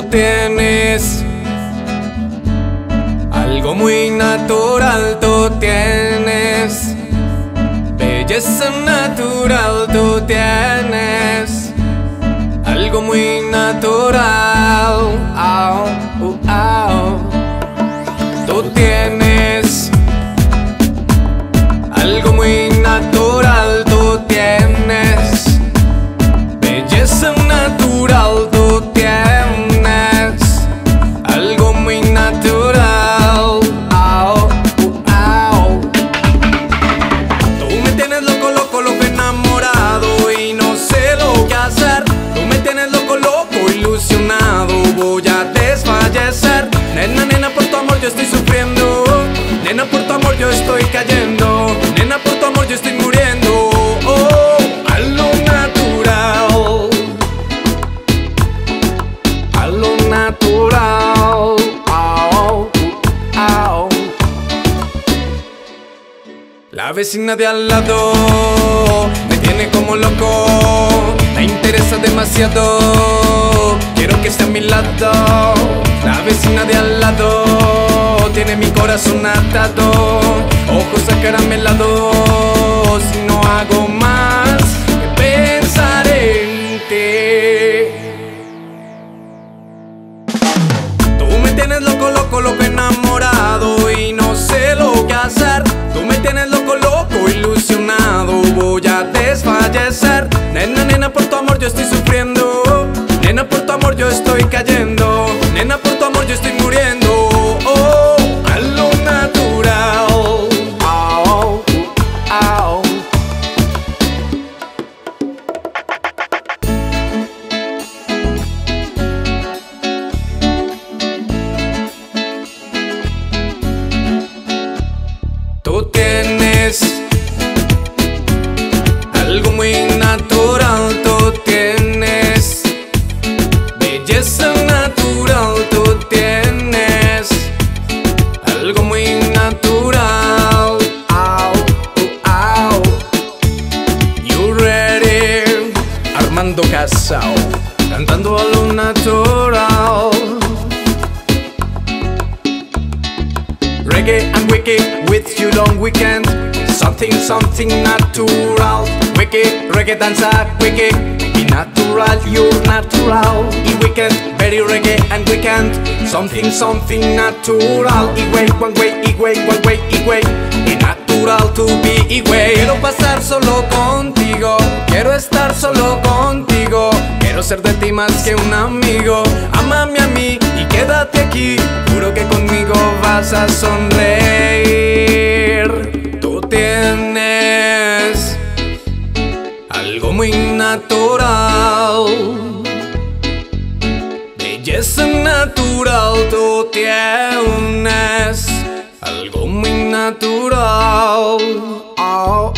tienes algo muy natural, tú tienes belleza natural, La vecina de al lado me tiene como loco, me interesa demasiado, quiero que esté a mi lado. La vecina de al lado tiene mi corazón atado, ojos acaramelados, no hago más amor yo estoy Armando cantando a lo natural. Reggae and wicked with you long weekend. Something, something natural. Wicked, reggae danza, wicked. Be natural, you're natural. Y weekend, very reggae and weekend. Something, something natural. Y way, one way, y way, one way, y way. Y natural to be y way. Quiero pasar solo contigo. Quiero ser de ti más que un amigo. Amame a mí y quédate aquí. Juro que conmigo vas a sonreír. Tú tienes algo muy natural. Belleza natural, tú tienes algo muy natural. Oh,